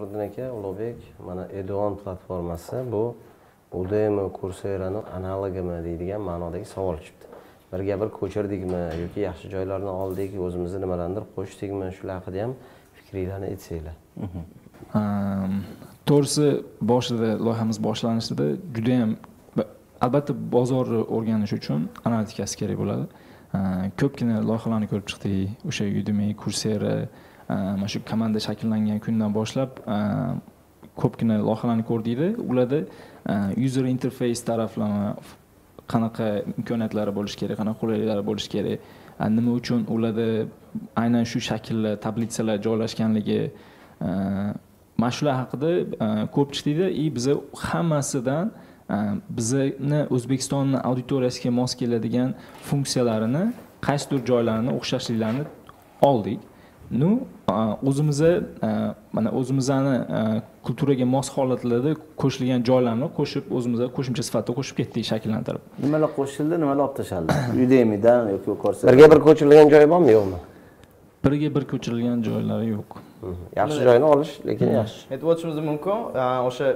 faxriddin aka ulug'bek mana edon platformasi bu udemy kurserani analogimi deydigan ma'nodagi savol chiqibdi birga bir ko'chirdikmi yoki yaxshi joylarni oldik o'zimizni nimalarnidir qo'shdikmi shular haqida ham fikringlarni aytsanglar. Ehm, to'g'risi boshida loyihamiz boshlanishida judayam albatta bozorni o'rganish uchun analitikasi kerak bo'ladi. Ehm, ko'pgina loyihalarni ko'rib chiqdik o'sha udemy kursera Э, mana shu komanda shakllangan kundan boshlab э, ko'pgina loyihalarni ko'rdikda ularda э, user interface taraflama qanaqa imkoniyatlari bo'lishi kerak qanaqa qulayliklari bo'lishi kerak nima uchun ularda aynan shu shaklda tablitsalar joylashganligi e, mana shular haqida e, ko'p chiqdikda и biza hammasidan e, bizani o'zbekistonni auditoriyasiga mos keladigan funksiyalarini qaysidir joylarini o'xshashliklarini oldik. Ну a, o'zimizni mana o'zimizni kulturaga mos holatlarda qo'shilgan joylarni qo'shib o'zimizga qo'shimcha sifatida qo'shib ketdik shakllantirib. Nimalar qo'shildi nimalar olib tashlandi udemydan yoki korsa birga bir ko'chirilgan joyi bormi yo'qmi? Birga bir ko'chirilgan joylari yo'q. Yaxshi joyni olish lekin yaxshi. Aytib o'tishimiz mumkin. O'sha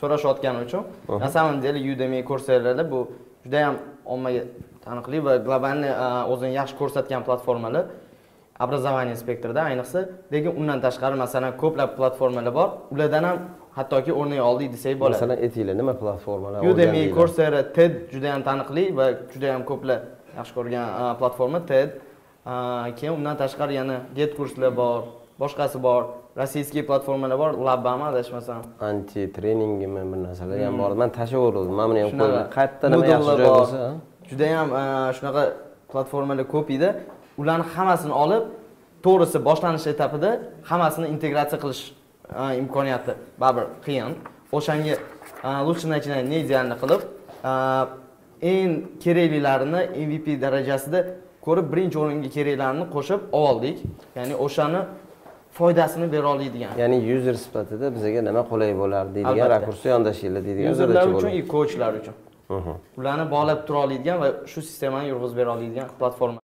so'rashayotgani uchun. Na самом деле udemy kurserlarda bu judayam ommaga taniqli va globalniy o'zini yaxshi ko'rsatgan platformalar образование spektrida ayniqsa lekin undan tashqari masalan ko'plab platformalar bor ulardan ham hattoki o'rnak oldik desak bo'ladi masalan aytinglar nima platformalar udemy coursera ted juda yam taniqli va juda yam ko'plar yaxshi ko'rgan platforma ted keyin undan tashqari yana get kurslar bor boshqasi bor rossiyskiy platformalar bor labama adashmasam anti treningimi bir narsalar ham bor man tashlaverdim mana buni ham ko'rdim qayerda nima yaxshi joy bo'lsa judayam shunaqa platformalar ko'p edi. Ularni hammasini olib to'g'risi boshlanish etapida hammasini integratsiya qilish imkoniyati baribir qiyin. O'shanga лучше начинать не идеально qilib eng keraklilarini mvp darajasida ko'rib birinchi o'ringa keraklarini qo'shib oldik. Ya'ni o'shani foydasini bera oladigan. Ya'ni user sifatida bizga nima qulay bo'lardi deydigan rakursda yondashinglar deydigan yuzerlar uchun и koachlar uchun. Ularni bog'lab tura oladigan va shu sistemani yurg'izib bera oladigan platforma.